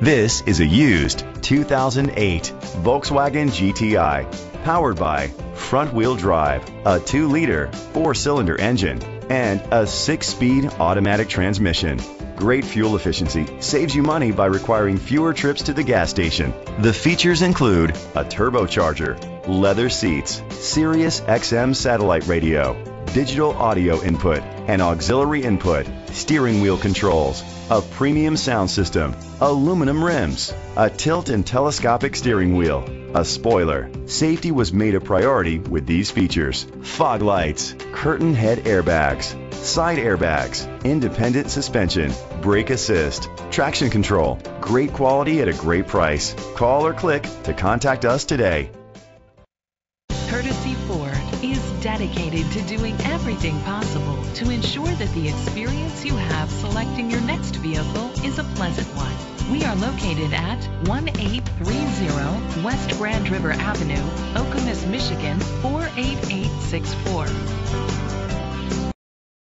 This is a used 2008 Volkswagen GTI, powered by front-wheel drive, a 2-liter 4-cylinder engine, and a 6-speed automatic transmission. Great fuel efficiency saves you money by requiring fewer trips to the gas station. The features include a turbocharger, leather seats, Sirius XM satellite radio, digital audio input, and auxiliary input, steering wheel controls, a premium sound system, aluminum rims, a tilt and telescopic steering wheel, a spoiler. Safety was made a priority with these features. Fog lights, curtain head airbags, side airbags, independent suspension, brake assist, traction control. Great quality at a great price. Call or click to contact us today. Courtesy Ford is dedicated to doing everything possible to ensure that the experience you have selecting your next vehicle is a pleasant one. We are located at 1830 West Grand River Avenue, Okemos, Michigan 48864.